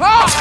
Oh.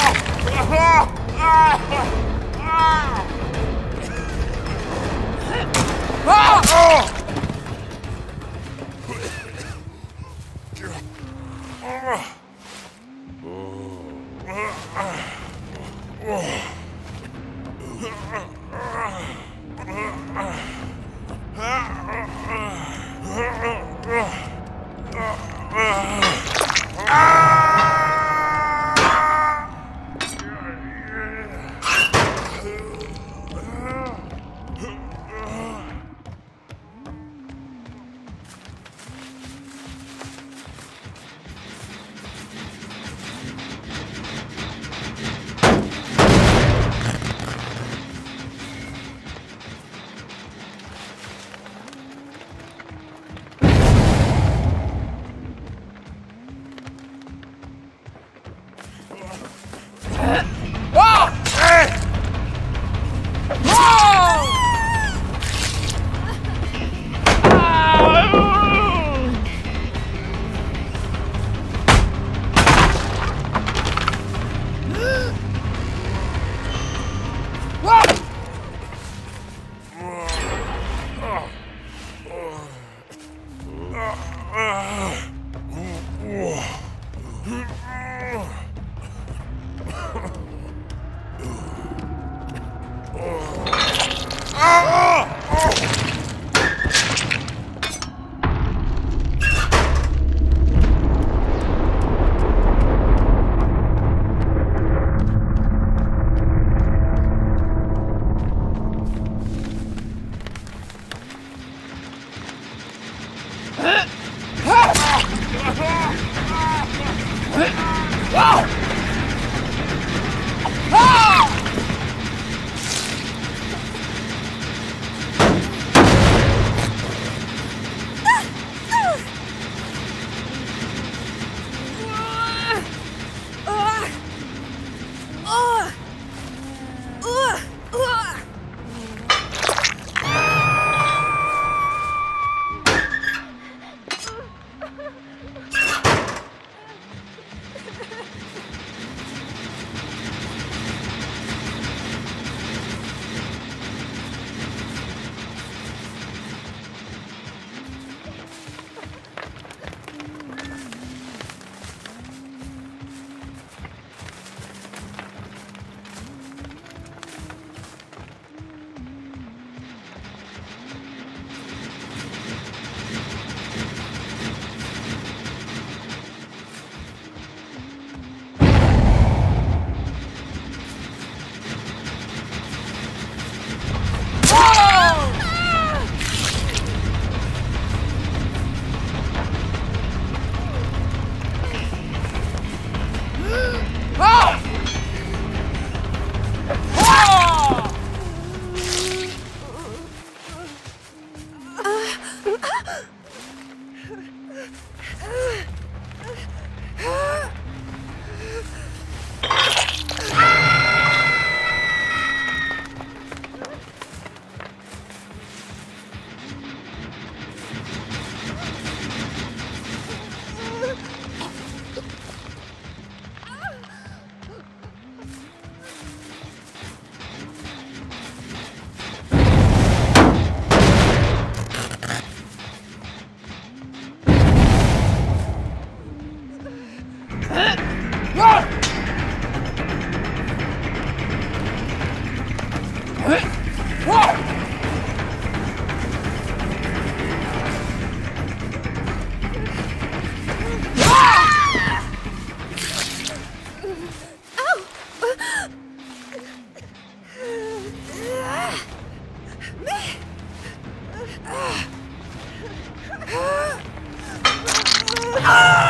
啊！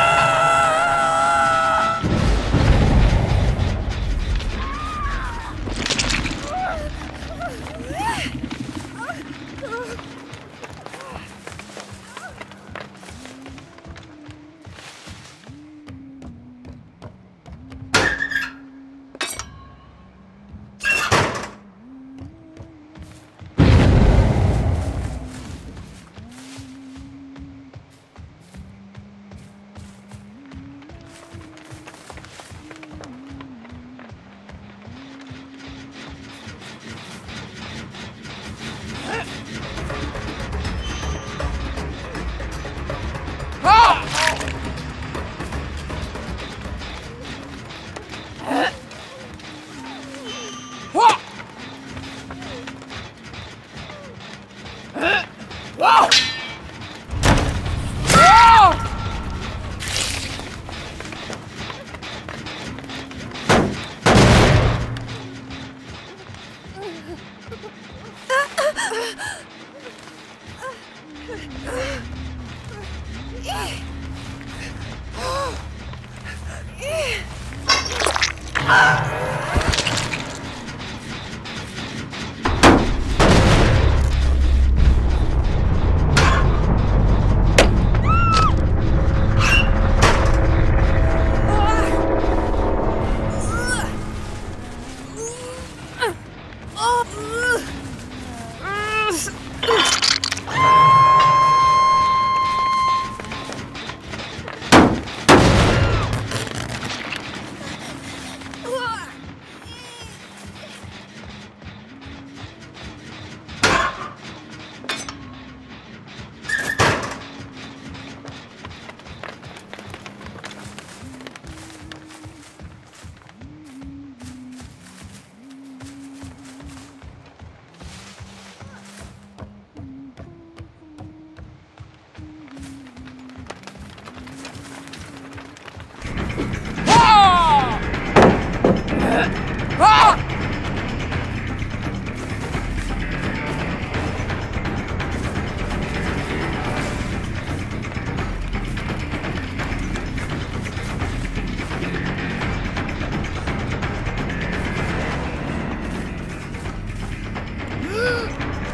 Ah!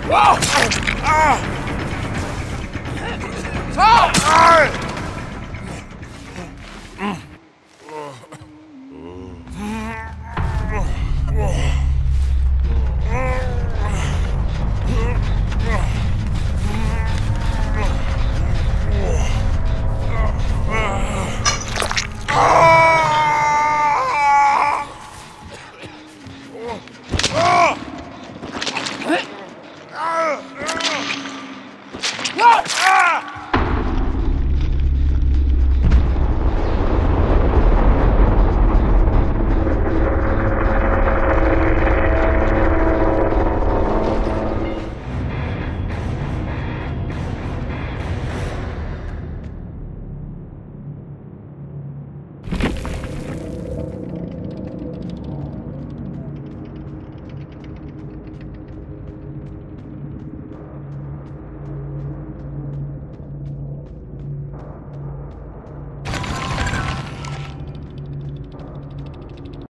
Whoa! Ah! Ah!